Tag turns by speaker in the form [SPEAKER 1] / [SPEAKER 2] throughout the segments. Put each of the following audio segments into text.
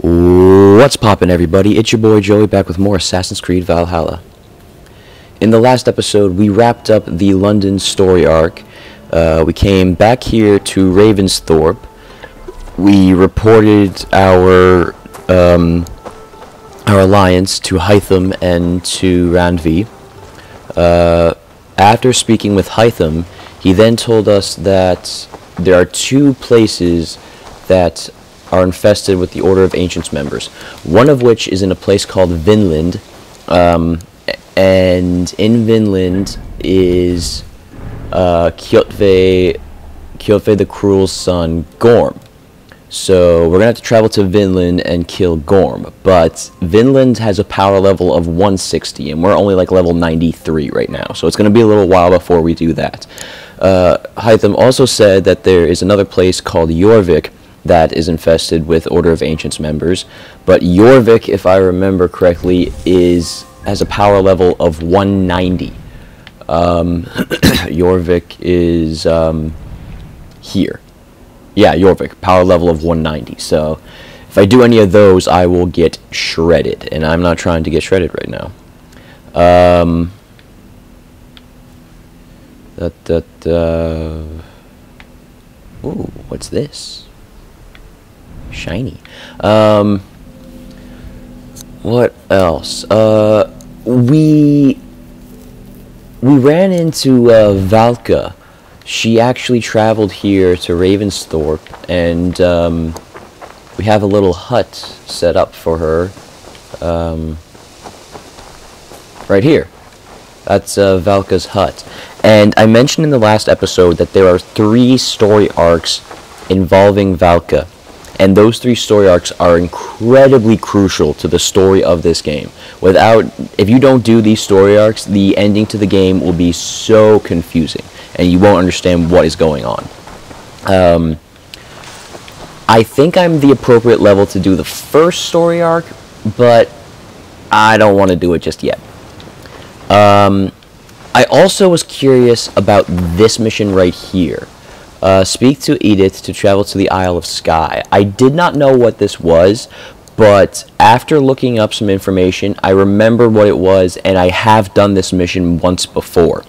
[SPEAKER 1] What's poppin', everybody? It's your boy Joey back with more Assassin's Creed Valhalla. In the last episode, we wrapped up the London story arc. Uh, we came back here to Ravensthorpe. We reported our um, our alliance to Hytham and to Randvi. Uh, after speaking with Hytham, he then told us that there are two places that are infested with the Order of Ancients members. One of which is in a place called Vinland, um, and in Vinland is uh, Kjotve, Kjotve the Cruel's son, Gorm. So we're gonna have to travel to Vinland and kill Gorm, but Vinland has a power level of 160, and we're only like level 93 right now, so it's gonna be a little while before we do that. Uh, Hytham also said that there is another place called Jorvik that is infested with Order of Ancients members, but Jorvik, if I remember correctly, is has a power level of 190. Um, Jorvik is um, here. Yeah, Jorvik, power level of 190. So if I do any of those, I will get shredded, and I'm not trying to get shredded right now. Um, da, da, da. Ooh, what's this? Shiny. Um, what else? Uh, we we ran into uh, Valka. She actually traveled here to Ravensthorpe, and um, we have a little hut set up for her. Um, right here. That's uh, Valka's hut. And I mentioned in the last episode that there are three story arcs involving Valka. And those three story arcs are incredibly crucial to the story of this game. Without, if you don't do these story arcs, the ending to the game will be so confusing, and you won't understand what is going on. Um, I think I'm the appropriate level to do the first story arc, but I don't want to do it just yet. Um, I also was curious about this mission right here. Uh, speak to Edith to travel to the Isle of Skye. I did not know what this was, but after looking up some information, I remember what it was, and I have done this mission once before.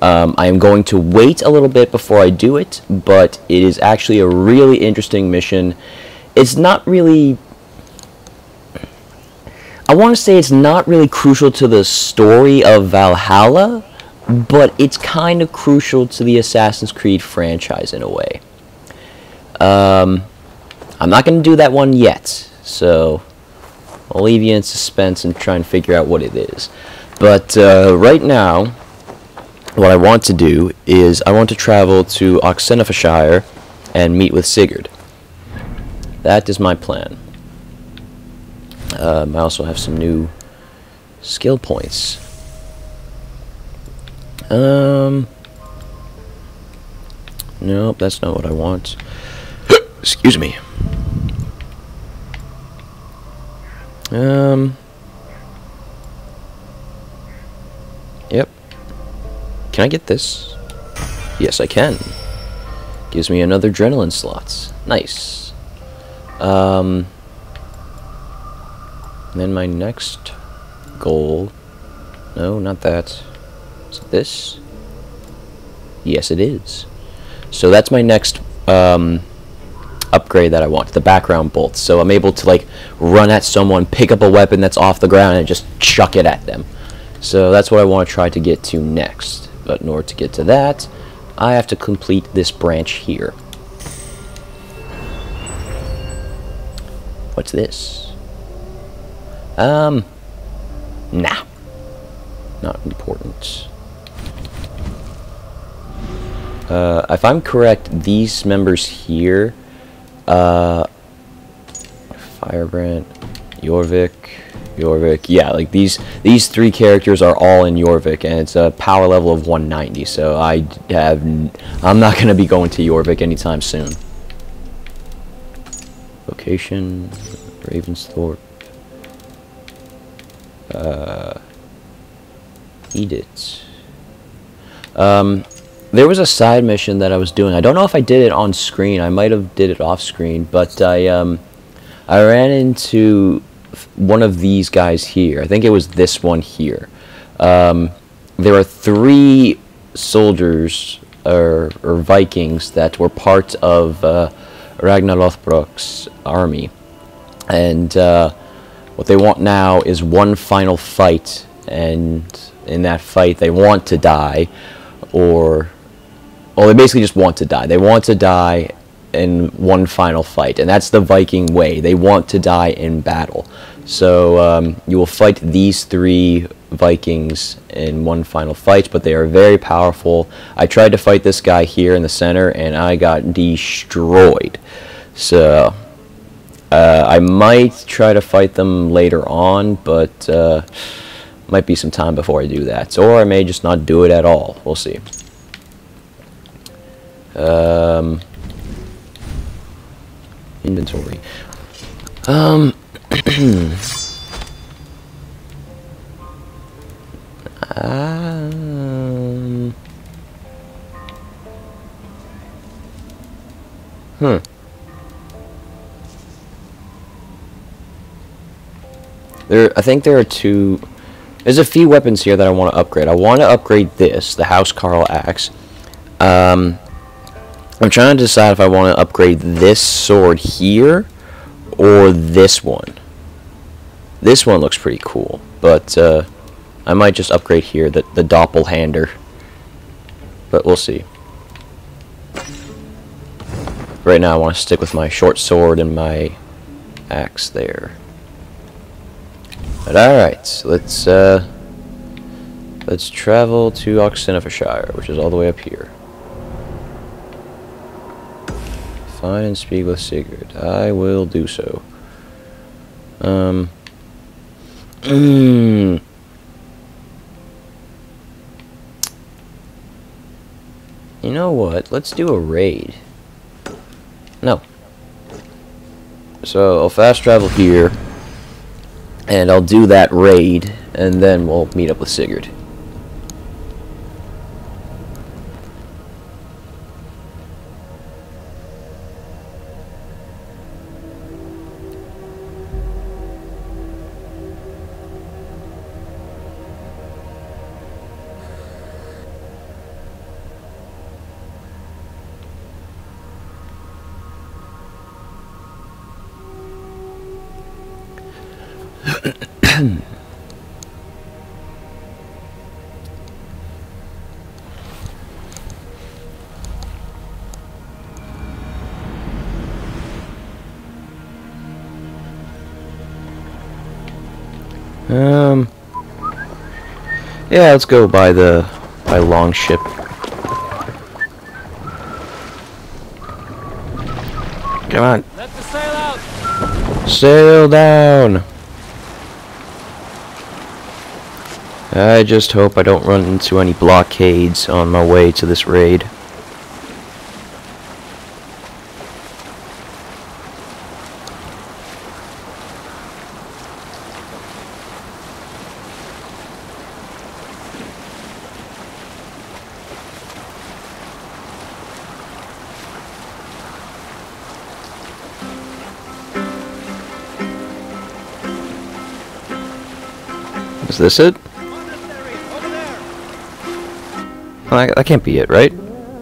[SPEAKER 1] Um, I am going to wait a little bit before I do it, but it is actually a really interesting mission. It's not really I want to say it's not really crucial to the story of Valhalla, but it's kind of crucial to the Assassin's Creed franchise in a way. Um, I'm not going to do that one yet, so I'll leave you in suspense and try and figure out what it is. But uh, right now, what I want to do is I want to travel to Oxenfordshire and meet with Sigurd. That is my plan. Um, I also have some new skill points. Um, nope, that's not what I want. Excuse me. Um, yep. Can I get this? Yes, I can. Gives me another adrenaline slots. Nice. Um, then my next goal... No, not that. This? Yes, it is. So that's my next um, upgrade that I want, the background bolts. So I'm able to like run at someone, pick up a weapon that's off the ground, and just chuck it at them. So that's what I want to try to get to next. But in order to get to that, I have to complete this branch here. What's this? Um, nah. Not important. Uh, if I'm correct, these members here, uh, Firebrand, Jorvik, Jorvik, yeah, like these these three characters are all in Jorvik, and it's a power level of 190. So I have, I'm not gonna be going to Jorvik anytime soon. Location, Ravensthorpe uh. Um, there was a side mission that I was doing. I don't know if I did it on screen. I might have did it off screen, but I um, I ran into one of these guys here. I think it was this one here. Um, there are three soldiers or, or, Vikings that were part of uh, Ragnar Lothbrok's army. And uh, what they want now is one final fight. And in that fight, they want to die. Or, well, they basically just want to die. They want to die in one final fight. And that's the Viking way. They want to die in battle. So um, you will fight these three Vikings in one final fight, but they are very powerful. I tried to fight this guy here in the center, and I got destroyed. So uh, I might try to fight them later on, but uh, might be some time before I do that. Or I may just not do it at all. We'll see. Um, inventory. Um... um... Hmm. There, I think there are two... There's a few weapons here that I want to upgrade. I want to upgrade this, the House Carl Axe. Um, I'm trying to decide if I want to upgrade this sword here or this one. This one looks pretty cool, but uh, I might just upgrade here, the, the Doppelhander. But we'll see. Right now I want to stick with my short sword and my axe there. But alright, let's uh, let's travel to Oxenfordshire, which is all the way up here. Find and speak with Sigurd. I will do so. Um. Mm. You know what? Let's do a raid. No. So, I'll fast travel here. And I'll do that raid. And then we'll meet up with Sigurd. Yeah, let's go by the by Longship. Come on.
[SPEAKER 2] Let the sail out.
[SPEAKER 1] Sail down. I just hope I don't run into any blockades on my way to this raid. This it?
[SPEAKER 2] Over.
[SPEAKER 1] Oh, that, can't be it, right?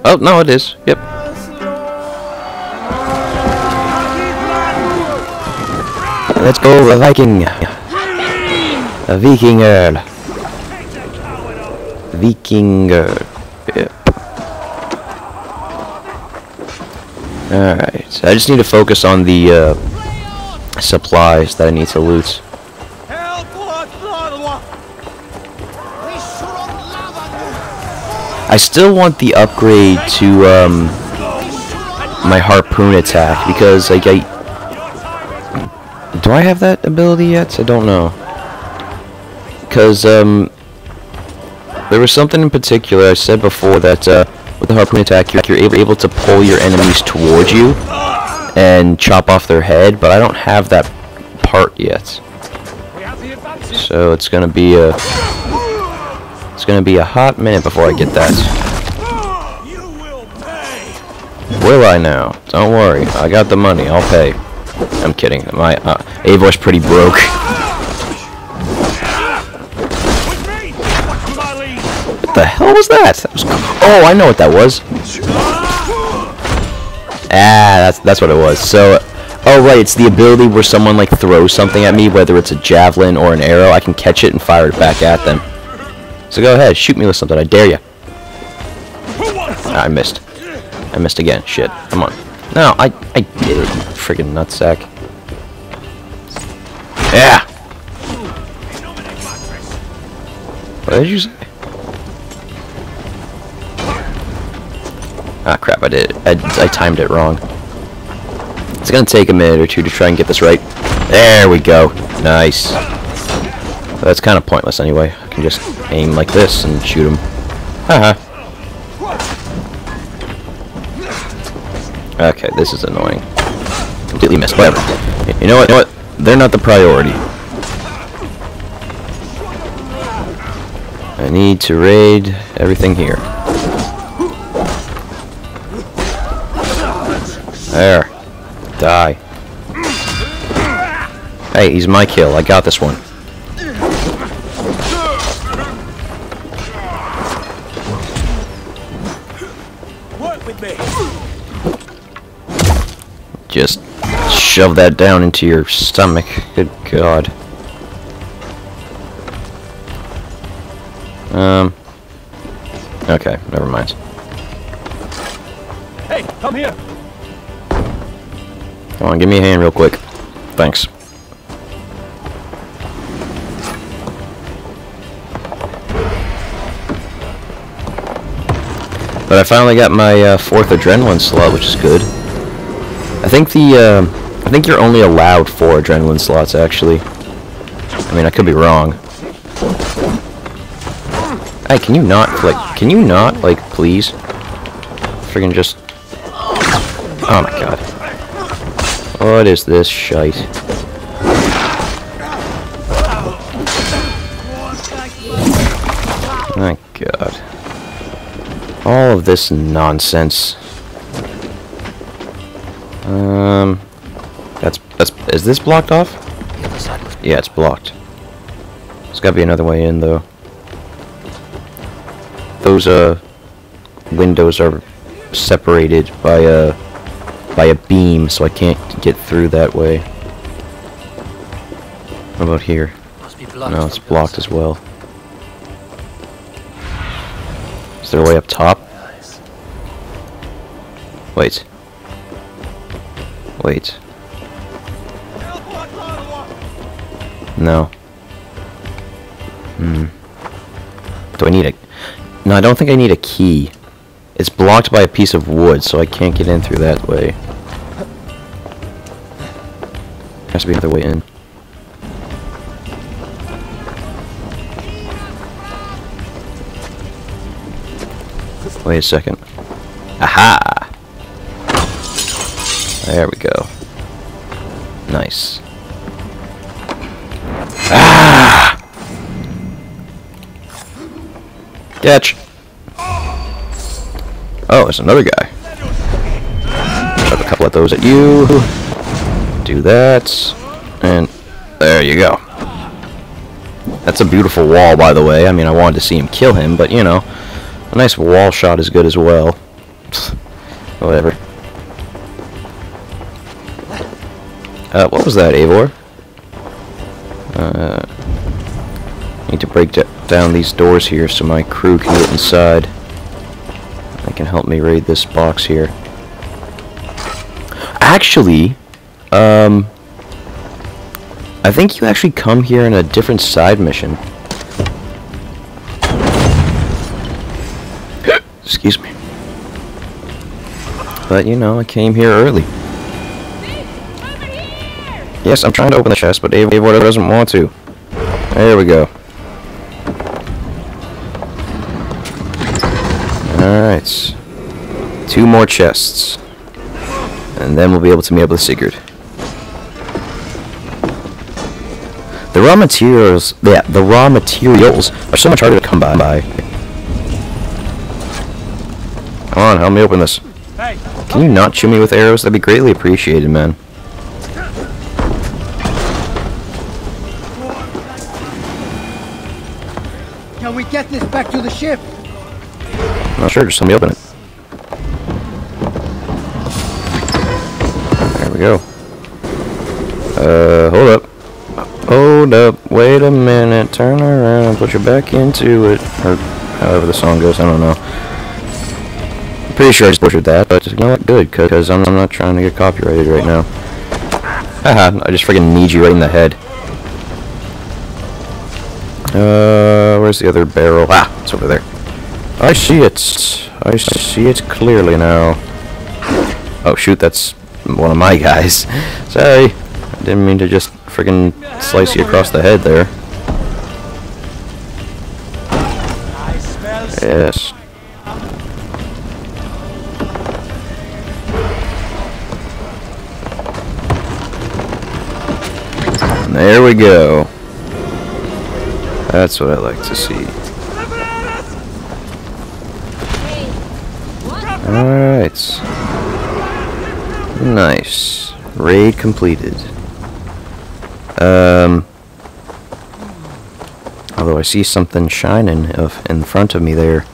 [SPEAKER 1] Oh, no, it is. Yep. Let's go, a Viking! A Vikinger! Vikinger. Yep. Alright, so I just need to focus on the uh, supplies that I need to loot. I still want the upgrade to um, my harpoon attack because like I do I have that ability yet? I don't know. Because um, there was something in particular I said before that uh, with the harpoon attack you're, you're able, to pull your enemies towards you and chop off their head, but I don't have that part yet. So it's gonna be a it's gonna be a hot minute before I get that.
[SPEAKER 2] Will.
[SPEAKER 1] I now? Don't worry, I got the money. I'll pay. I'm kidding. My uh, Eivor's pretty broke. What the hell was that? that was, oh, I know what that was. Ah, that's that's what it was. So, oh right, it's the ability where someone like throws something at me, whether it's a javelin or an arrow. I can catch it and fire it back at them. So go ahead, shoot me with something. I dare you.
[SPEAKER 2] Who?
[SPEAKER 1] I missed. I missed again. Shit. Come on. No, I I did it. You friggin' nutsack. Yeah. What did you say? Ah, crap, I did. I, I timed it wrong. It's gonna take a minute or two to try and get this right. There we go. Nice. That's kind of pointless anyway. Can just aim like this and shoot him. Haha. Okay, this is annoying. Completely missed. Whatever. You know what? You know what? They're not the priority. I need to raid everything here. There. Die. Hey, he's my kill. I got this one. Just shove that down into your stomach. Good God. Um. Okay, never mind.
[SPEAKER 2] Hey, come here!
[SPEAKER 1] Come on, give me a hand real quick. Thanks. But I finally got my uh, fourth adrenaline slot, which is good. I think the uh, I think you're only allowed four adrenaline slots actually. I mean, I could be wrong. Hey, can you not like? Can you not like, please? Friggin' just. Oh my god. What is this shite? My god. All of this nonsense. Um that's that's is this blocked off? Yeah, it's blocked. There's gotta be another way in though. Those uh windows are separated by a by a beam, so I can't get through that way. What about here? No, it's blocked as well. Is there a way up top? Wait. Wait. No. Hmm. Do I need a... No, I don't think I need a key. It's blocked by a piece of wood, so I can't get in through that way. Has to be another way in. Wait a second. Aha! There we go. Nice. Ah! Catch! Oh, there's another guy. Shove a couple of those at you. Do that. And there you go. That's a beautiful wall, by the way. I mean, I wanted to see him kill him, but, you know, a nice wall shot is good as well. Whatever. Uh, what was that, Eivor? Uh, need to break down these doors here so my crew can get inside. They can help me raid this box here. Actually, um, I think you actually come here in a different side mission. Excuse me. But, you know, I came here early. Yes, I'm trying to open the chest, but Eivor doesn't want to. There we go. Alright. Two more chests. And then we'll be able to meet up with Sigurd. The raw materials, yeah, the raw materials are so much harder to come by. Come on, help me open this. Can you not shoot me with arrows? That'd be greatly appreciated, man.
[SPEAKER 3] We get this back to the ship?
[SPEAKER 1] Not sure, just let me open it. There we go. Uh, hold up. Hold up, wait a minute, turn around and put your back into it. Or however the song goes, I don't know. I'm pretty sure I just butchered that, but you know what, good, because I'm, I'm not trying to get copyrighted right now. Haha, I just freaking need you right in the head. Uh, where's the other barrel? Ah, it's over there. I see it. I see it clearly now. Oh shoot, that's one of my guys. Sorry. I didn't mean to just friggin' slice you across the head there. Yes. There we go. That's what I like to see. Alright. Nice. Raid completed. Um. Although I see something shining in front of me there.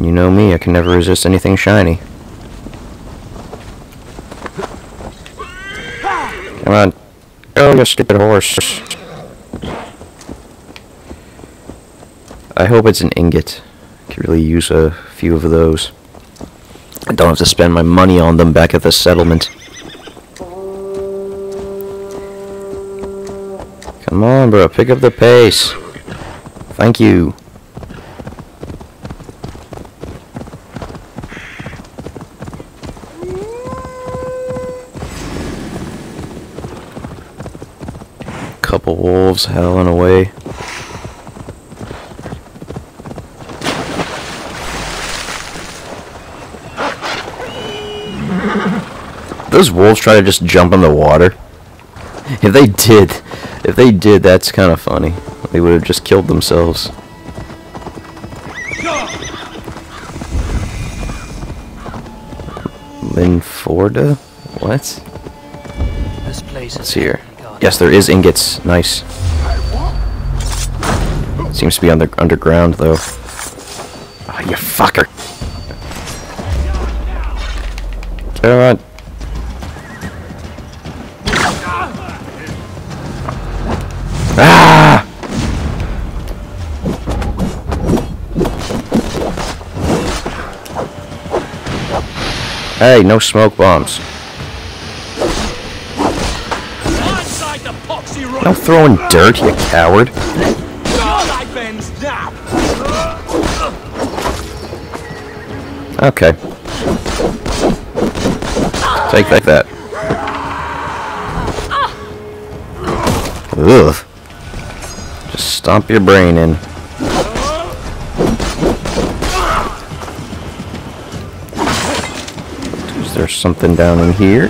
[SPEAKER 1] You know me, I can never resist anything shiny. Come on. Go, you stupid horse. I hope it's an ingot. Could really use a few of those. I don't have to spend my money on them back at the settlement. Come on, bro. Pick up the pace. Thank you. Couple wolves howling away. Those wolves try to just jump in the water. If they did, if they did, that's kind of funny. They would have just killed themselves. Linforda? What?
[SPEAKER 4] This place
[SPEAKER 1] Let's
[SPEAKER 4] is
[SPEAKER 1] here. Yes, there is ingots. Nice. Seems to be under underground though. Ah, you fucker. Hey, no smoke bombs. No throwing dirt, you coward. Okay. Take that. that. Ugh. Just stomp your brain in. Is there something down in here?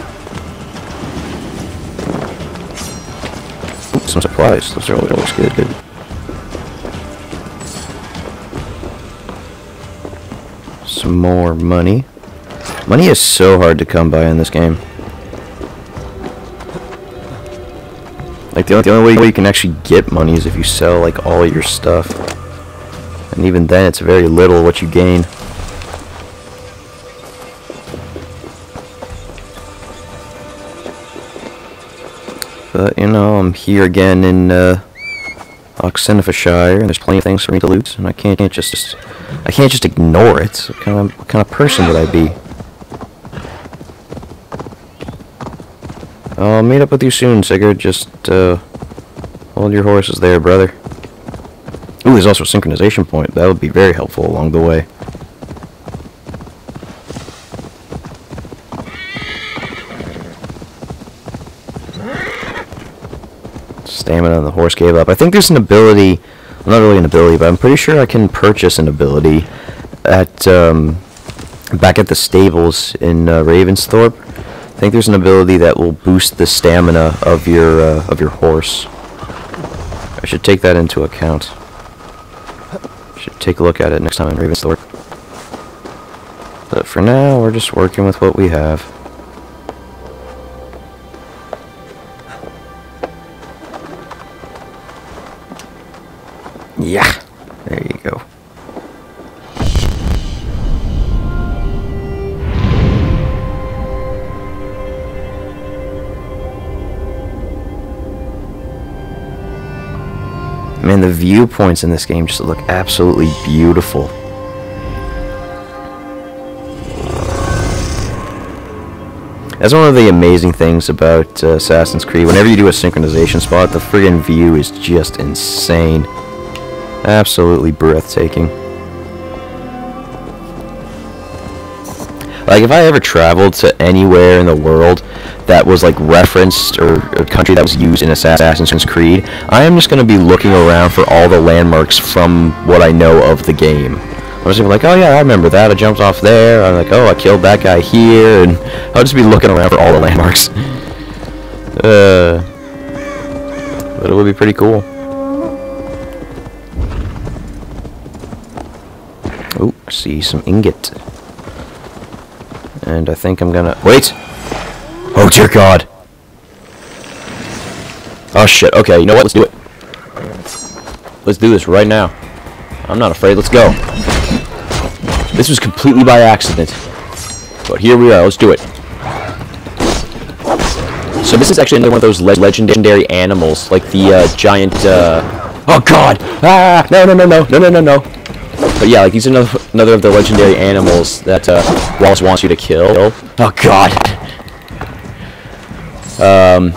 [SPEAKER 1] Ooh, some supplies. Those are always, always good. Good. Some more money. Money is so hard to come by in this game. Like the only, the only way you can actually get money is if you sell like all your stuff. And even then it's very little what you gain. I'm here again in uh Oxenfordshire, and there's plenty of things for me to loot, and I can't, can't just, I can't just ignore it. What kind of, what kind of person would I be? I'll meet up with you soon, Sigurd. Just, uh, hold your horses there, brother. Ooh, there's also a synchronization point. That would be very helpful along the way. Stamina on the horse gave up. I think there's an ability, well, not really an ability, but I'm pretty sure I can purchase an ability at um, back at the stables in uh, Ravensthorpe. I think there's an ability that will boost the stamina of your uh, of your horse. I should take that into account. Should take a look at it next time in Ravensthorpe. But for now, we're just working with what we have. Viewpoints in this game just look absolutely beautiful. That's one of the amazing things about uh, Assassin's Creed. Whenever you do a synchronization spot, the friggin' view is just insane. Absolutely breathtaking. Like, if I ever traveled to anywhere in the world that was, like, referenced, or a country that was used in Assassin's Creed, I am just going to be looking around for all the landmarks from what I know of the game. I'm just gonna be like, oh yeah, I remember that. I jumped off there. I'm like, oh, I killed that guy here, and I'll just be looking around for all the landmarks. uh, but it would be pretty cool. Oh, see some ingot. And I think I'm gonna... Wait! Oh dear god! Oh shit, okay, you know what, let's do it. Let's do this right now. I'm not afraid, let's go. This was completely by accident. But here we are, let's do it. So this is actually another one of those le legendary animals, like the uh, giant, uh... Oh god! Ah! No, no, no, no, no, no, no, no. But yeah, like these are another, another of the legendary animals that uh, Wallace wants you to kill. Oh God! Um.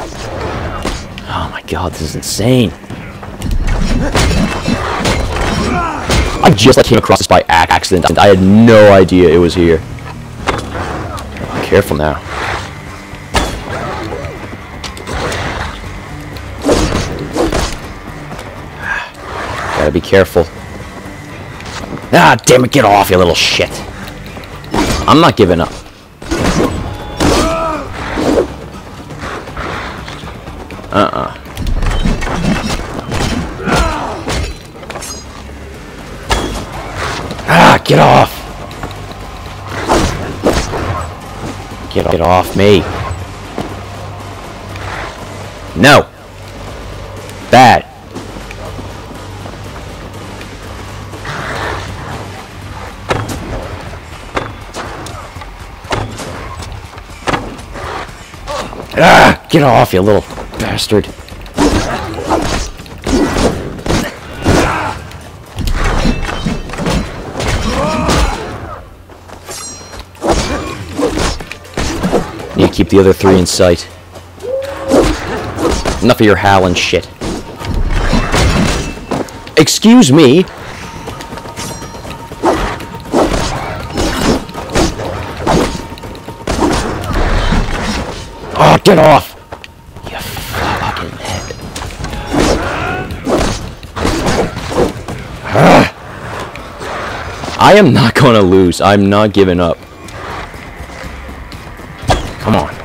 [SPEAKER 1] Oh my God! This is insane. I just like, came across this by accident. and I had no idea it was here. Oh, careful now. Gotta be careful. Ah, damn it, get off, you little shit. I'm not giving up. Uh-uh. Ah, get off! Get, get off me. No! Get off, you little bastard. Need to keep the other three in sight. Enough of your howling shit. Excuse me? Oh, get off! I am not gonna lose. I'm not giving up. Come on.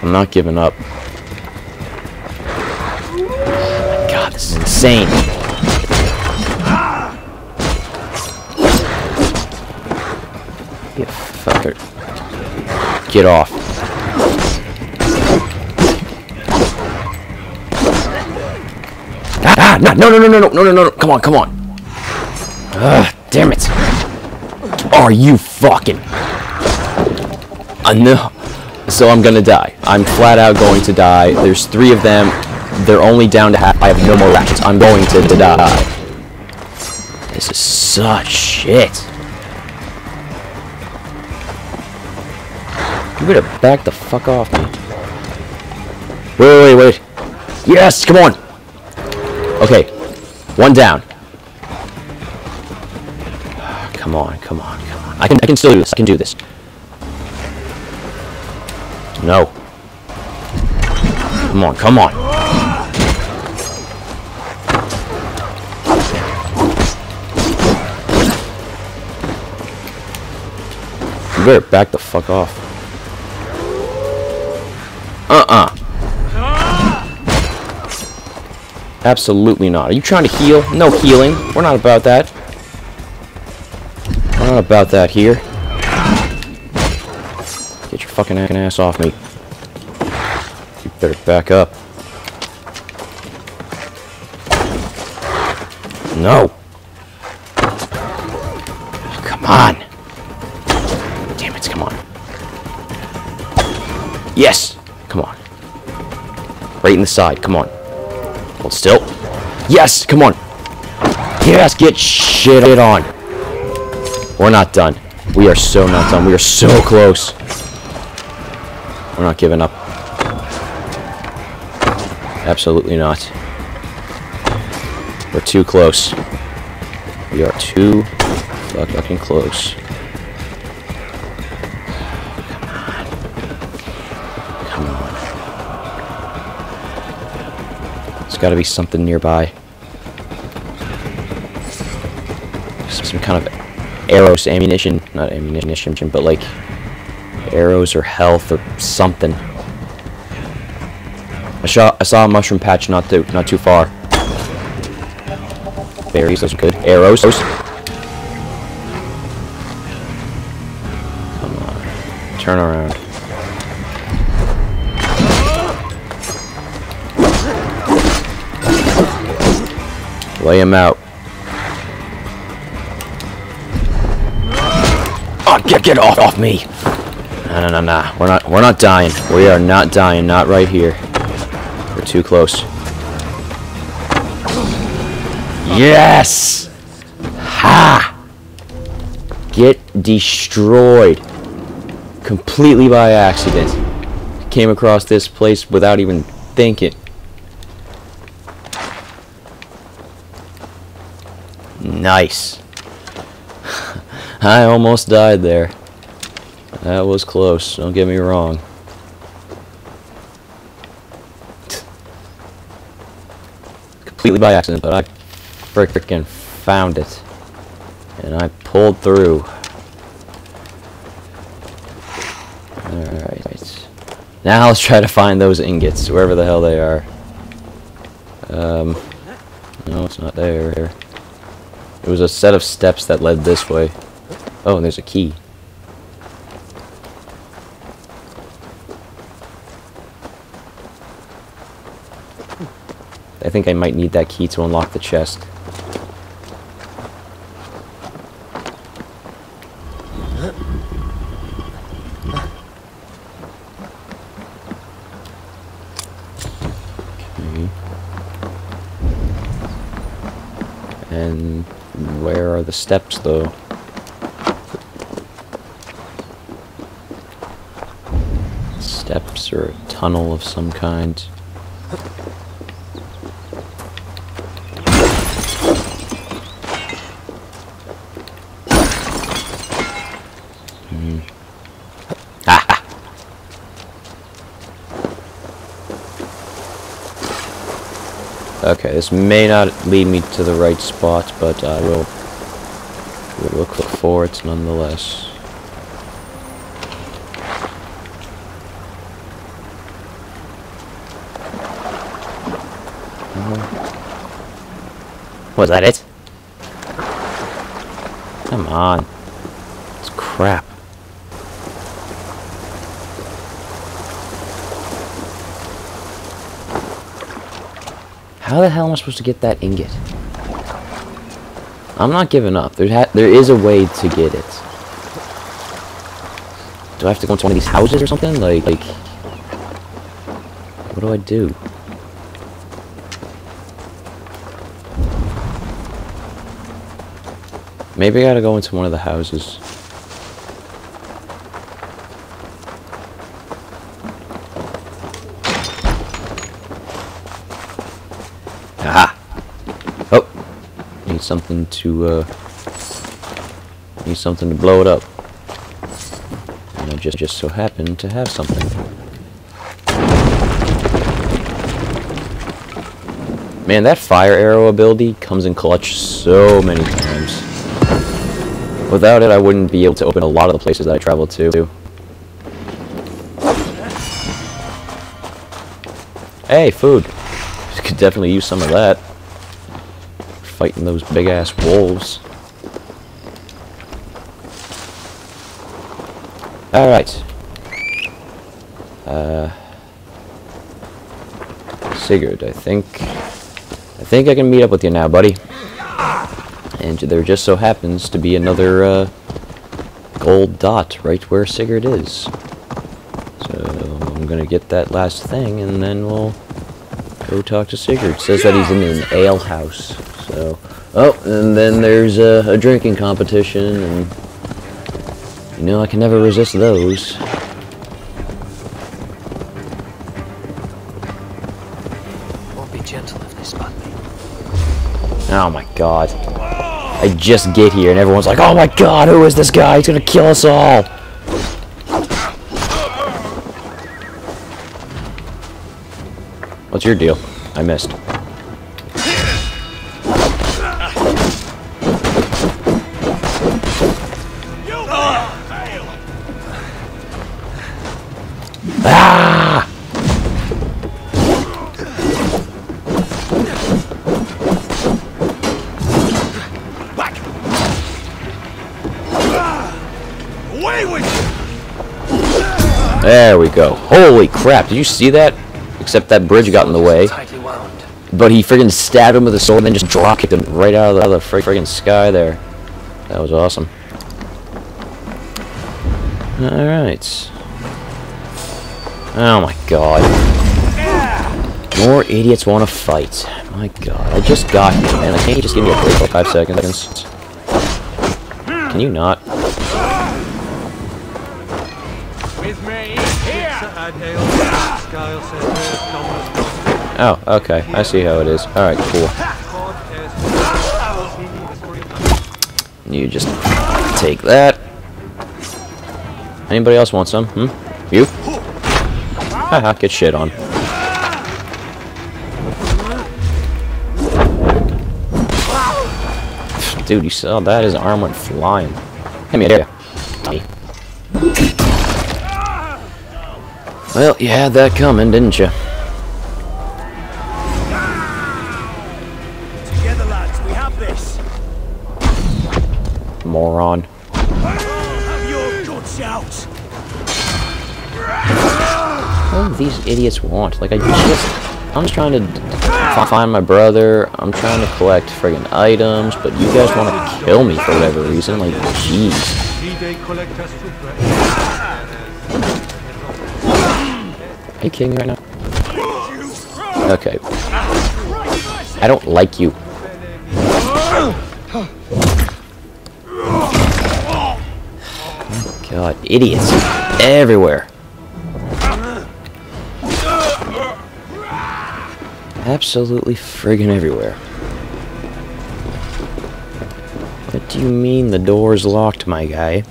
[SPEAKER 1] I'm not giving up. God, this is insane. You fucker. Get off. Ah, no, no, no, no, no, no, no, no, no, come on, come on. Ugh, damn it. Are you fucking... Uh, no. So I'm gonna die. I'm flat out going to die. There's three of them. They're only down to half. I have no more ratchets. I'm going to, to die. This is such shit. You better back the fuck off me. Wait, wait, wait. Yes, come on. Okay. One down. On, come on, come on. I can I can still do this. I can do this. No. Come on, come on. You better back the fuck off. Uh-uh. Absolutely not. Are you trying to heal? No healing. We're not about that. About that here. Get your fucking ass off me. You better back up. No. Come on. Damn it, come on. Yes! Come on. Right in the side, come on. Hold still. Yes, come on. Yes, get shit on. We're not done. We are so not done. We are so close. We're not giving up. Absolutely not. We're too close. We are too fucking close. Come on. Come on. There's gotta be something nearby. Some kind of arrows, ammunition, not ammunition, but like arrows or health or something. I saw I saw a mushroom patch not too not too far. Berries, those are good. Arrows. Come on. Turn around. Lay him out. Get get off off me! No, no, no, no. We're not we're not dying. We are not dying. Not right here. We're too close. Yes! Ha! Get destroyed. Completely by accident. Came across this place without even thinking. Nice. I almost died there. That was close, don't get me wrong. Completely by accident, but I frickin' found it. And I pulled through. Alright. Now let's try to find those ingots, wherever the hell they are. Um, no, it's not there. It was a set of steps that led this way. Oh, and there's a key. I think I might need that key to unlock the chest. Okay. And where are the steps, though? Steps or a tunnel of some kind. Hmm. Ah. Okay, this may not lead me to the right spot, but I will, will look for it nonetheless. Was that it? Come on. It's crap. How the hell am I supposed to get that ingot? I'm not giving up. There, there is a way to get it. Do I have to go into one of these houses or something? Like, like, what do I do? Maybe I gotta go into one of the houses. Aha! Oh! Need something to, uh... Need something to blow it up. And I just, just so happened to have something. Man, that fire arrow ability comes in clutch so many times. Without it, I wouldn't be able to open a lot of the places that I travel to. Hey, food. Could definitely use some of that. Fighting those big-ass wolves. Alright. Uh... Sigurd, I think... I think I can meet up with you now, buddy. And there just so happens to be another uh, gold dot right where Sigurd is. So I'm gonna get that last thing and then we'll Go talk to Sigurd. Says that he's in an ale house. So, oh, and then there's a, a drinking competition, and you know I can never resist those.
[SPEAKER 4] Won't be gentle if they spot me.
[SPEAKER 1] Oh my god. I just get here and everyone's like, oh my god, who is this guy? He's gonna kill us all. What's your deal? I missed. Holy crap, did you see that? Except that bridge got in the way. But he friggin' stabbed him with a sword and then just dropped him right out of the, the frig- friggin' sky there. That was awesome. Alright. Oh my god. More idiots want to fight. My god, I just got here, man. I can't just give me a break for five seconds? Can you not? Oh, okay. I see how it is. Alright, cool. You just take that. Anybody else want some? Hmm? You? Haha, get shit on. Dude, you saw that? His arm went flying. Give me a dare. Well, you had that coming, didn't you?
[SPEAKER 2] Together, lads, we have this!
[SPEAKER 1] Moron.
[SPEAKER 2] Have your guts out!
[SPEAKER 1] What do these idiots want? Like, I just... I'm just trying to find my brother. I'm trying to collect friggin' items, but you guys want to kill me for whatever reason. Like, jeez. Are you kidding me right now? Okay. I don't like you. God, idiots everywhere. Absolutely friggin' everywhere. What do you mean the door's locked, my guy?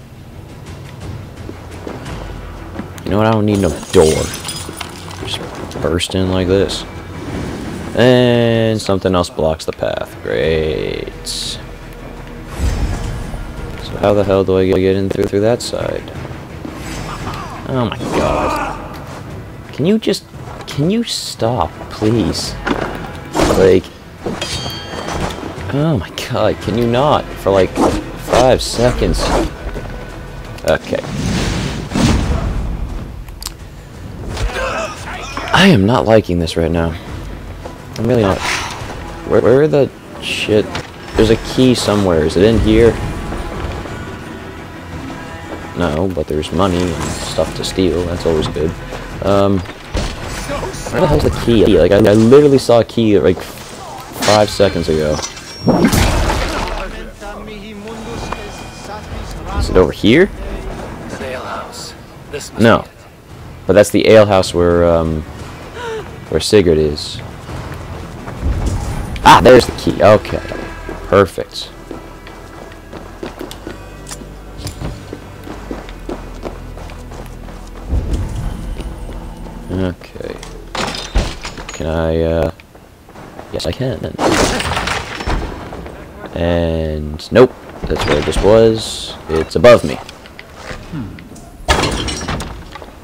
[SPEAKER 1] You know what? I don't need no door. Burst in like this. And something else blocks the path. Great. So how the hell do I get in through, through that side? Oh my god. Can you just... Can you stop, please? Like... Oh my god, can you not? For like five seconds. Okay. I am not liking this right now. I'm really not. Where, where are the shit? There's a key somewhere. Is it in here? No, but there's money and stuff to steal. That's always good. Um, where the hell's the key? Like, I, I literally saw a key like five seconds ago. Is it over here?
[SPEAKER 4] The ale house. This must
[SPEAKER 1] No. But that's the alehouse where, um, where Sigurd is. Ah, there's the key. Okay. Perfect. Okay. Can I, uh... Yes, I can. And... Nope. That's where just was. It's above me.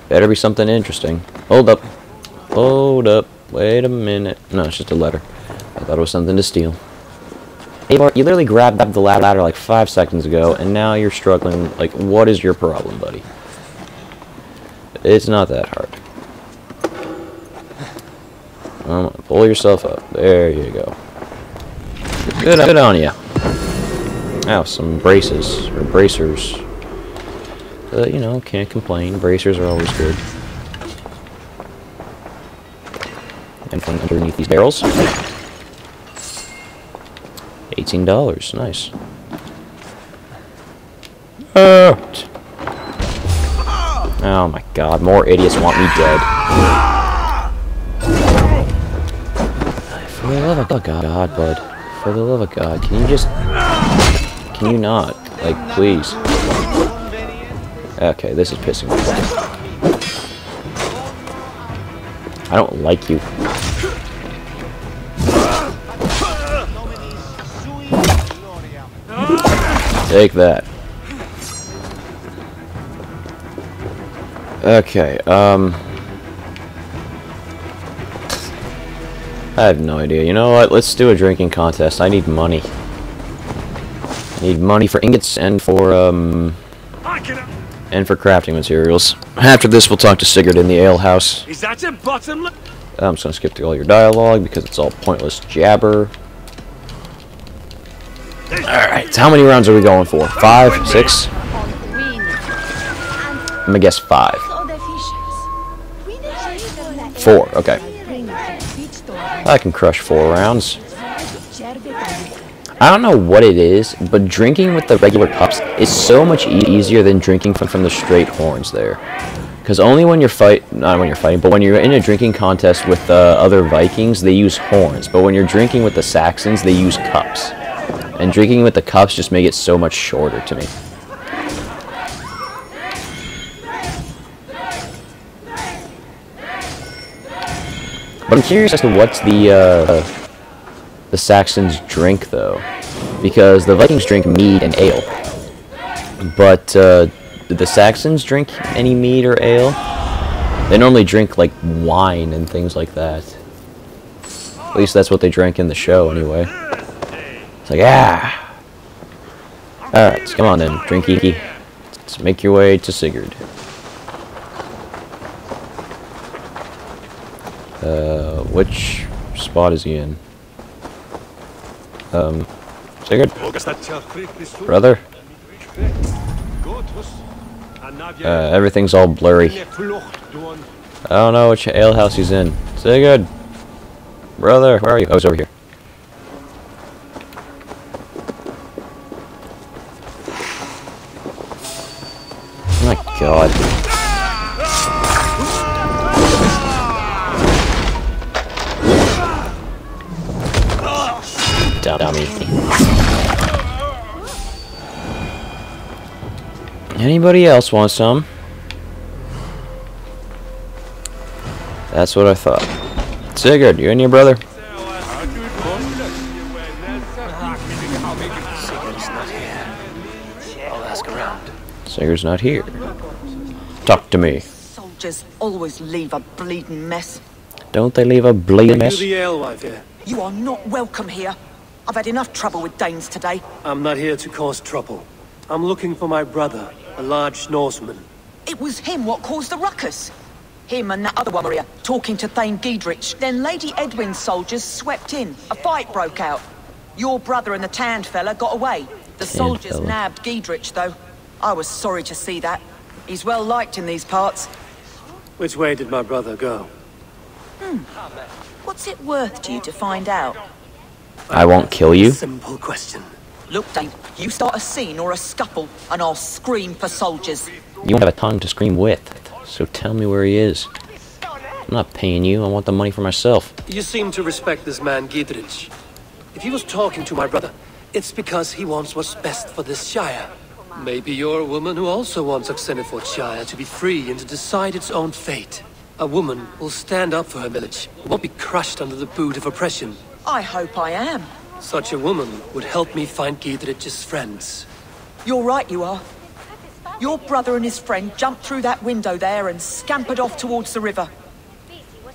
[SPEAKER 1] Better be something interesting. Hold up. Hold up. Wait a minute. No, it's just a letter. I thought it was something to steal. Hey, Bart, you literally grabbed up the ladder like five seconds ago, and now you're struggling. Like, what is your problem, buddy? It's not that hard. Um, pull yourself up. There you go. Good, good on you. Ow, some braces, or bracers. Uh, you know, can't complain. Bracers are always good. And from underneath these barrels. Eighteen dollars, nice. Uh, oh my god, more idiots want me dead. For the love of God, bud. For the love of God, can you just... Can you not? Like, please. Okay, this is pissing me off. I don't like you. Take that. Okay, um... I have no idea. You know what? Let's do a drinking contest. I need money. I need money for ingots and for, um... And for crafting materials. After this, we'll talk to Sigurd in the ale house.
[SPEAKER 2] Is that a bottomless?
[SPEAKER 1] I'm just gonna skip through all your dialogue because it's all pointless jabber. Alright, how many rounds are we going for? Five? Six? I'm gonna guess five. Four, okay. I can crush four rounds. I don't know what it is, but drinking with the regular cups is so much e easier than drinking from, from the straight horns there. Because only when you're fight, not when you're fighting, but when you're in a drinking contest with uh, other Vikings, they use horns. But when you're drinking with the Saxons, they use cups. And drinking with the cups just make it so much shorter to me. But I'm curious as to what's the uh, the Saxons drink though, because the Vikings drink mead and ale. But uh, the Saxons drink any mead or ale? They normally drink like wine and things like that. At least that's what they drank in the show anyway. It's like ah. Alright, come on then, drinky. Let's make your way to Sigurd. Uh, which spot is he in? Um, Sigurd? Brother? Uh, everything's all blurry. I don't know which alehouse he's in. Sigurd! Brother, where are you? Oh, he's over here. God. Dummy. Anybody else want some? That's what I thought. Sigurd, you and your brother?
[SPEAKER 4] Sigurd's not here. I'll ask around.
[SPEAKER 1] Sigurd's not here. Talk to me.
[SPEAKER 3] Soldiers always leave a bleeding mess.
[SPEAKER 1] Don't they leave a bleeding mess?
[SPEAKER 5] You the alewife here.
[SPEAKER 3] You are not welcome here. I've had enough trouble with Danes today.
[SPEAKER 5] I'm not here to cause trouble. I'm looking for my brother, a large Norseman.
[SPEAKER 3] It was him what caused the ruckus. Him and that other warrior talking to Thane Geadric. Then Lady Eadwyn's soldiers swept in. A fight broke out. Your brother and the tanned fella got away. The
[SPEAKER 1] Tanned
[SPEAKER 3] soldiers
[SPEAKER 1] fella.
[SPEAKER 3] nabbed Geadric, though. I was sorry to see that. He's well liked in these parts.
[SPEAKER 5] Which way did my brother go? Hmm.
[SPEAKER 3] What's it worth to you to find out?
[SPEAKER 1] I won't kill you.
[SPEAKER 5] Simple question.
[SPEAKER 3] Look, Dane, you start a scene or a scuffle, and I'll scream for soldiers.
[SPEAKER 1] You don't have a tongue to scream with, so tell me where he is. I'm not paying you, I want the money for myself.
[SPEAKER 5] You seem to respect this man, Geadric. If he was talking to my brother, it's because he wants what's best for this Shire. Maybe you're a woman who also wants Oxenefordscire to be free and to decide its own fate. A woman will stand up for her village, won't be crushed under the boot of oppression.
[SPEAKER 3] I hope I am.
[SPEAKER 5] Such a woman would help me find Geadric's friends.
[SPEAKER 3] You're right, you are. Your brother and his friend jumped through that window there and scampered off towards the river.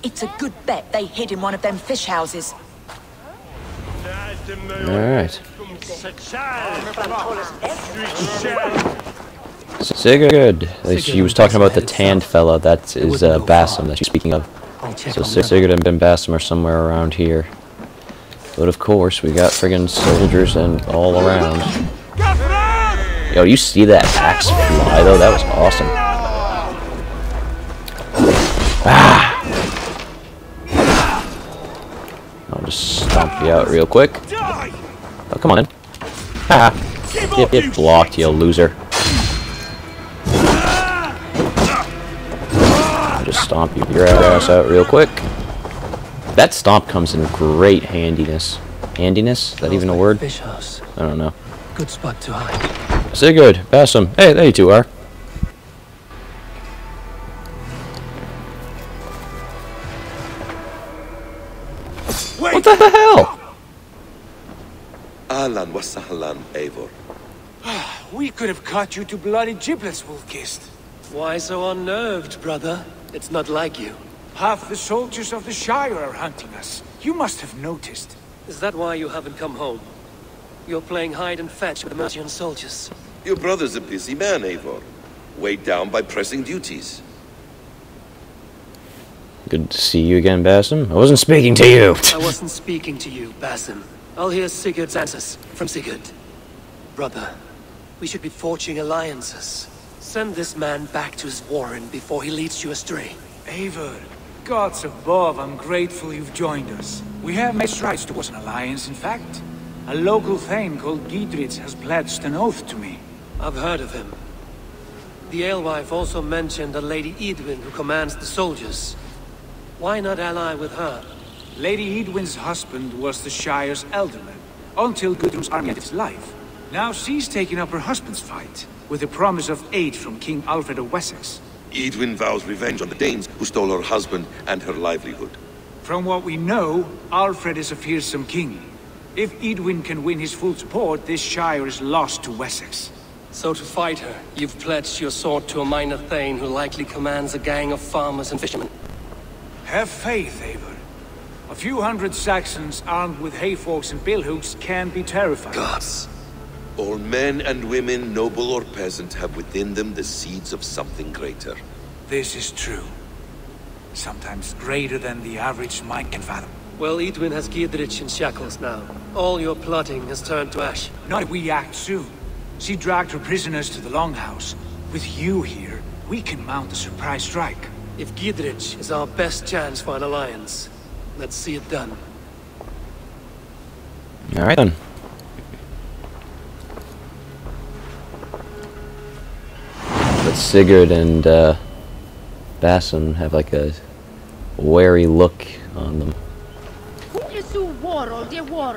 [SPEAKER 3] It's a good bet they hid in one of them fish houses.
[SPEAKER 1] Alright. Sigurd. She was talking about the tanned fella. That is uh, Basim that she's speaking of. So
[SPEAKER 5] on
[SPEAKER 1] Sigurd and Basim are somewhere around here. But of course, we got friggin' soldiers and all around. Yo, you see that axe fly though? That was awesome. Ah! I'll just stomp you out real quick. Oh, come on. Ha! Ah.
[SPEAKER 2] Give
[SPEAKER 1] Get, get blocked, you loser. I'll just stomp you, your ass out real quick. That stomp comes in great handiness. Handiness? Is that even a word? I don't know.
[SPEAKER 5] Good spot to hide.
[SPEAKER 1] Say Sigurd, Basim. Hey, there you two are.
[SPEAKER 6] Ahlan wa sahlan, Eivor.
[SPEAKER 2] Ah, we could have cut you to bloody giblets, Wolf-Kissed.
[SPEAKER 5] Why so unnerved, brother? It's not like you.
[SPEAKER 2] Half the soldiers of the Shire are hunting us. You must have noticed.
[SPEAKER 5] Is that why you haven't come home? You're playing hide and fetch with the Mercian soldiers.
[SPEAKER 6] Your brother's a busy man, Eivor. Weighed down by pressing duties.
[SPEAKER 1] Good to see you again, Basim. I wasn't speaking to you.
[SPEAKER 5] I wasn't speaking to you, Basim. I'll hear Sigurd's answers from Sigurd. Brother, we should be forging alliances. Send this man back to his warren before he leads you astray.
[SPEAKER 2] Eivor, gods above, I'm grateful you've joined us. We have made strides towards an alliance, in fact. A local thane called Geadric has pledged an oath to me.
[SPEAKER 5] I've heard of him. The alewife also mentioned a Lady Eadwyn who commands the soldiers. Why not ally with her?
[SPEAKER 2] Lady Eadwyn's husband was the Shire's ealdorman, until Gudrun's army ended his life. Now she's taking up her husband's fight, with the promise of aid from King Alfred of Wessex.
[SPEAKER 6] Eadwyn vows revenge on the Danes who stole her husband and her livelihood.
[SPEAKER 2] From what we know, Alfred is a fearsome king. If Eadwyn can win his full support, this Shire is lost to Wessex.
[SPEAKER 5] So to fight her, you've pledged your sword to a minor thane who likely commands a gang of farmers and fishermen.
[SPEAKER 2] Have faith, Eivor. A few hundred Saxons armed with hayforks and billhooks can be terrifying.
[SPEAKER 5] Gods.
[SPEAKER 6] All men and women, noble or peasant, have within them the seeds of something greater.
[SPEAKER 2] This is true. Sometimes greater than the average mind can fathom.
[SPEAKER 5] Well, Eadwyn has Geadric in shackles now. All your plotting has turned to ash.
[SPEAKER 2] Not if we act soon. She dragged her prisoners to the Longhouse. With you here, we can mount a surprise strike.
[SPEAKER 5] If Geadric is our best chance for an alliance, let's see it done.
[SPEAKER 1] Alright then. But Sigurd and uh, Basim have like a wary look on them.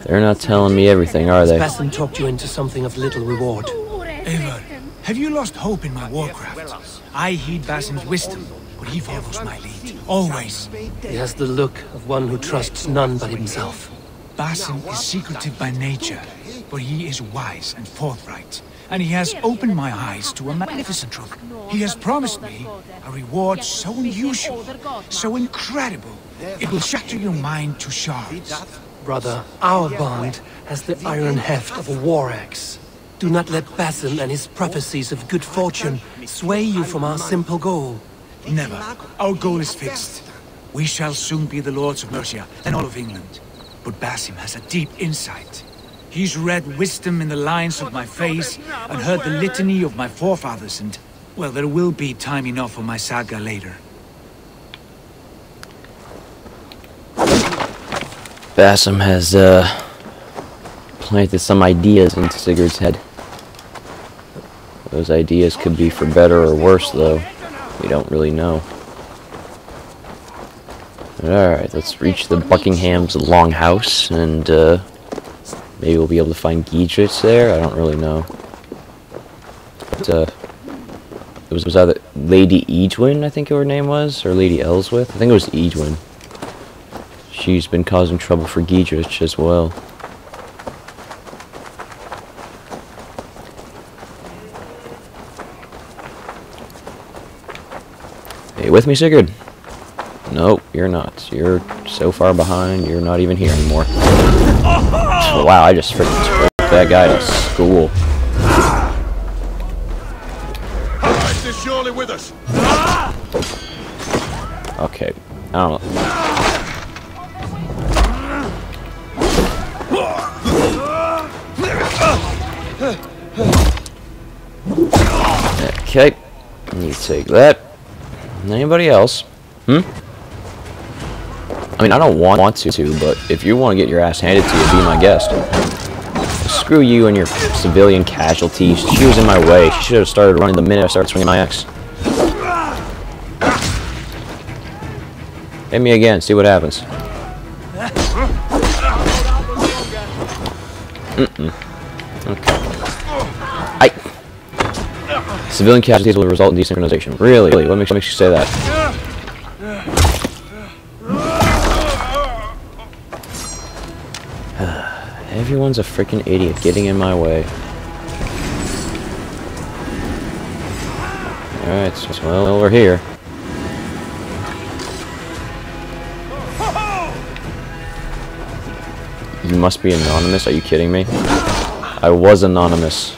[SPEAKER 1] They're not telling me everything, are they?
[SPEAKER 5] Basim talked you into something of little reward.
[SPEAKER 2] Eivor, have you lost hope in my warcraft? I heed Basim's wisdom, but he follows my lead. Always.
[SPEAKER 5] He has the look of one who trusts none but himself.
[SPEAKER 2] Basim is secretive by nature, but he is wise and forthright. And he has opened my eyes to a magnificent truth. He has promised me a reward so unusual, so incredible, it will shatter your mind to shards.
[SPEAKER 5] Brother, our bond has the iron heft of a war axe. Do not let Basim and his prophecies of good fortune sway you from our simple goal.
[SPEAKER 2] Never. Our goal is fixed. We shall soon be the lords of Mercia and all of England. But Basim has a deep insight. He's read wisdom in the lines of my face and heard the litany of my forefathers and, well, there will be time enough for my saga later.
[SPEAKER 1] Basim has uh, planted some ideas into Sigurd's head. Those ideas could be for better or worse, though. We don't really know. Alright, let's reach the Buckingham's longhouse, and uh, maybe we'll be able to find Geadric there? I don't really know. But, uh, it was, was either Lady Eadwyn, I think her name was, or Lady Ellsworth? I think it was Eadwyn. She's been causing trouble for Geadric as well. With me, Sigurd? Nope, you're not. You're so far behind, you're not even here anymore. Wow, I just freaking took that guy to school.
[SPEAKER 6] Is surely with us!
[SPEAKER 1] Okay, I don't know. Okay, you take that. Anybody else? Hmm? I mean, I don't want, want to, but if you want to get your ass handed to you, be my guest. Screw you and your civilian casualties. She was in my way. She should have started running the minute I started swinging my axe. Hit me again, see what happens. Mm-mm. Okay. Civilian casualties will result in desynchronization. Really? Really? What makes, makes you say that? Everyone's a freaking idiot getting in my way. Alright, so well over here. You must be anonymous, are you kidding me? I was anonymous.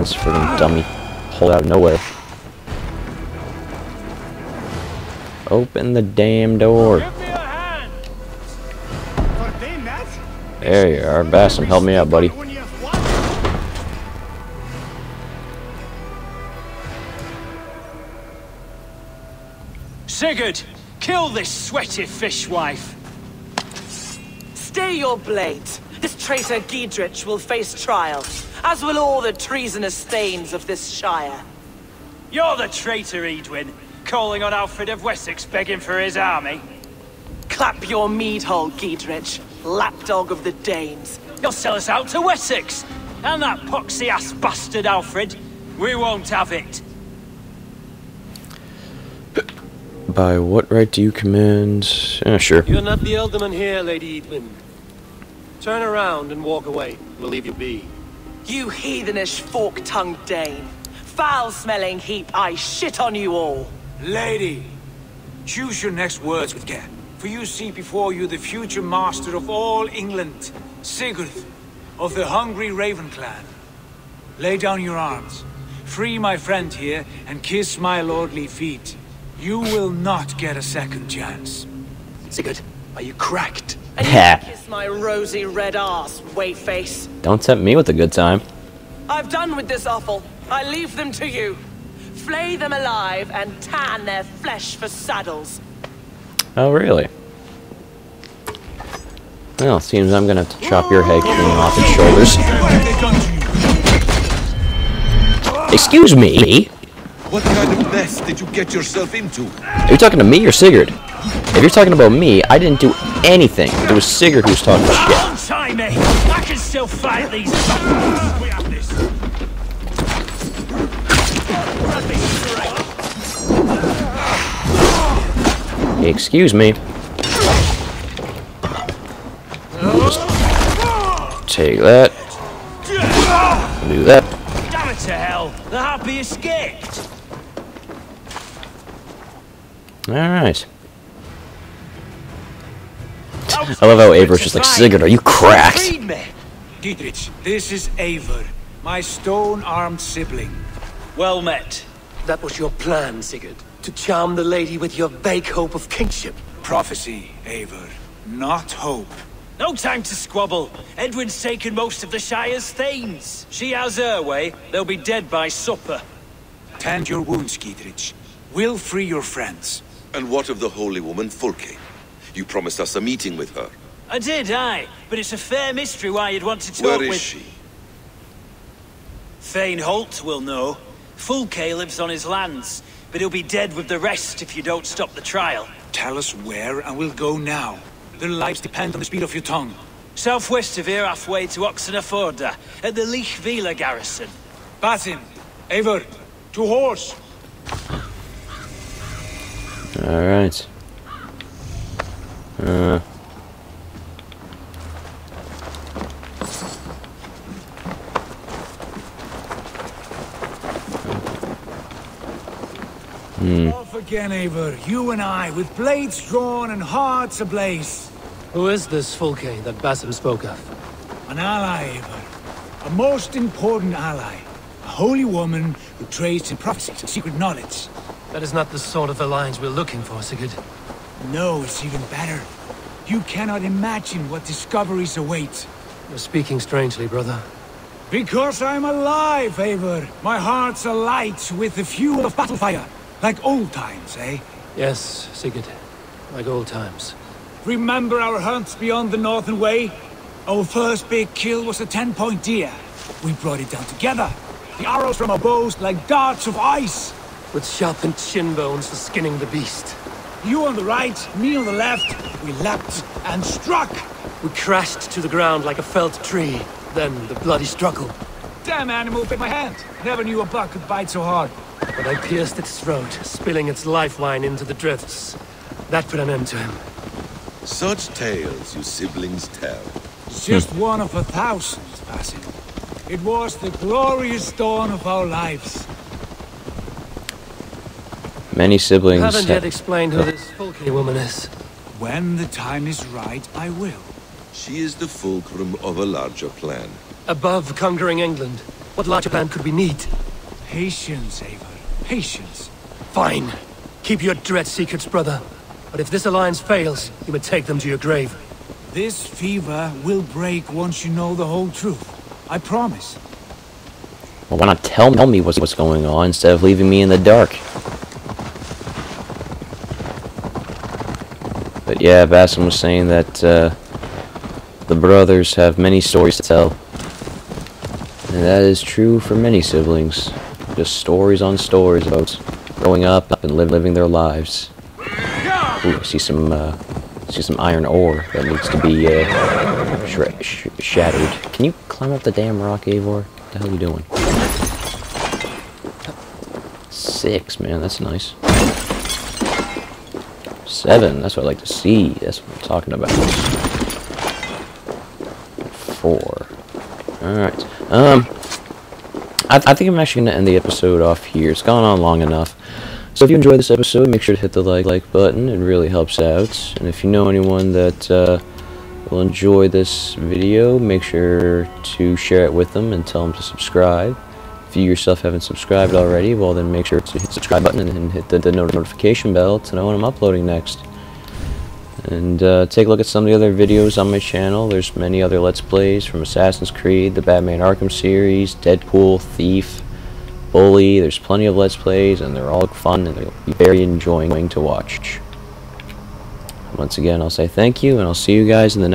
[SPEAKER 1] And this freaking dummy pulled out of nowhere. Open the damn door. There you are, Basim. Help me out, buddy.
[SPEAKER 2] Sigurd, kill this sweaty fishwife.
[SPEAKER 3] Stay your blade. This traitor Geadric will face trial, as will all the treasonous thanes of this shire.
[SPEAKER 2] You're the traitor, Eadwyn, calling on Alfred of Wessex begging for his army.
[SPEAKER 3] Clap your mead hole, Geadric, lapdog of the Danes.
[SPEAKER 2] You'll sell us out to Wessex, and that poxy-ass bastard Alfred. We won't have it.
[SPEAKER 1] By what right do you command? Yeah, sure.
[SPEAKER 5] You're not the Ealdorman here, Lady Eadwyn. Turn around and walk away. We'll leave you be.
[SPEAKER 3] You heathenish fork-tongued Dane. Foul-smelling heap, I shit on you all.
[SPEAKER 2] Lady, choose your next words with care. For you see before you the future master of all England, Sigurd, of the hungry Raven clan. Lay down your arms. Free my friend here, and kiss my lordly feet. You will not get a second chance.
[SPEAKER 5] Sigurd, are you cracked?
[SPEAKER 3] And you kiss my rosy red ass, face.
[SPEAKER 1] Don't tempt me with a good time.
[SPEAKER 3] I've done with this offal. I leave them to you. Flay them alive and tan their flesh for saddles.
[SPEAKER 1] Oh, really? Well, it seems I'm gonna have to chop your head clean off its shoulders. Excuse me?
[SPEAKER 6] What kind of mess did you get yourself into?
[SPEAKER 1] Are you talking to me or Sigurd? If you're talking about me, I didn't do anything. It was Sigurd who was talking shit.
[SPEAKER 2] Don't try me! Eh? I can still fight these! We have this!
[SPEAKER 1] Excuse me. Take that. Do that.
[SPEAKER 2] Damn it to hell! The happy escaped!
[SPEAKER 1] Alright. I love how Eivor's just like, Sigurd, are you cracked?
[SPEAKER 2] Geadric, this is Eivor, my stone-armed sibling. Well met.
[SPEAKER 5] That was your plan, Sigurd. To charm the lady with your vague hope of kingship.
[SPEAKER 2] Prophecy, Eivor. not hope. No time to squabble. Eadwyn's taken most of the Shire's thanes. She has her way. They'll be dead by supper. Tend your wounds, Geadric. We'll free your friends.
[SPEAKER 6] And what of the holy woman Fulke? You promised us a meeting with her.
[SPEAKER 2] I did, aye. But it's a fair mystery why you'd want to talk
[SPEAKER 6] Where is
[SPEAKER 2] with...
[SPEAKER 6] she?
[SPEAKER 2] Thane Holt will know. Fulke lives on his lands, but he'll be dead with the rest if you don't stop the trial. Tell us where, and we'll go now. Their lives depend on the speed of your tongue. Southwest of here, halfway to Oxenaforda, at the Lichvila garrison. Basim, Eivor, to horse!
[SPEAKER 1] Alright. Uh.
[SPEAKER 2] Off again, Eivor. You and I, with blades drawn and hearts ablaze.
[SPEAKER 5] Who is this Fulke that Basim spoke of?
[SPEAKER 2] An ally, Eivor. A most important ally. A holy woman who trades in prophecies and secret knowledge.
[SPEAKER 5] That is not the sort of alliance we're looking for, Sigurd.
[SPEAKER 2] No, it's even better. You cannot imagine what discoveries await.
[SPEAKER 5] You're speaking strangely, brother.
[SPEAKER 2] Because I'm alive, Eivor. My heart's alight with the fuel of battle fire. Like old times, eh?
[SPEAKER 5] Yes, Sigurd. like old times.
[SPEAKER 2] Remember our hunts beyond the Northern Way? Our first big kill was a ten-point deer. We brought it down together. The arrows from our bows like darts of ice.
[SPEAKER 5] With sharpened shin bones for skinning the beast.
[SPEAKER 2] You on the right, me on the left. We leapt and struck.
[SPEAKER 5] We crashed to the ground like a felled tree. Then the bloody struggle.
[SPEAKER 2] Damn animal bit my hand. Never knew a buck could bite so hard.
[SPEAKER 5] But I pierced its throat, spilling its life wine into the drifts. That put an end to him.
[SPEAKER 6] Such tales you siblings tell.
[SPEAKER 2] It's just one of a thousand, Basim. It was the glorious dawn of our lives.
[SPEAKER 1] Many
[SPEAKER 5] You
[SPEAKER 1] siblings.
[SPEAKER 5] haven't yet explained who this Fulke woman is.
[SPEAKER 2] When the time is right, I will.
[SPEAKER 6] She is the fulcrum of a larger plan.
[SPEAKER 5] Above conquering England, what larger plan could we need?
[SPEAKER 2] Patience, Eivor. Patience.
[SPEAKER 5] Fine. Keep your dread secrets, brother. But if this alliance fails, you may take them to your grave.
[SPEAKER 2] This fever will break once you know the whole truth. I promise.
[SPEAKER 1] Well, why not tell tell me what's what's going on instead of leaving me in the dark? Yeah, Basim was saying that uh, the brothers have many stories to tell, and that is true for many siblings. Just stories on stories about growing up and li- living their lives. Ooh, I see some uh, see some iron ore that needs to be uh, shre- sh- shattered. Can you climb up the damn rock, Eivor? What the hell are you doing? Six, man, that's nice. Seven, that's what I like to see. That's what I'm talking about. Four. Alright. Um, I, I think I'm actually going to end the episode off here. It's gone on long enough. So if you enjoyed this episode, make sure to hit the like like button. It really helps out. And if you know anyone that uh, will enjoy this video, make sure to share it with them and tell them to subscribe. If you yourself haven't subscribed already, well then make sure to hit the subscribe button and, hit the, the notification bell to know when I'm uploading next. And uh, take a look at some of the other videos on my channel. There's many other Let's Plays from Assassin's Creed, the Batman Arkham series, Deadpool, Thief, Bully. There's plenty of Let's Plays, and they're all fun, and they'll be very enjoying to watch. Once again, I'll say thank you, and I'll see you guys in the next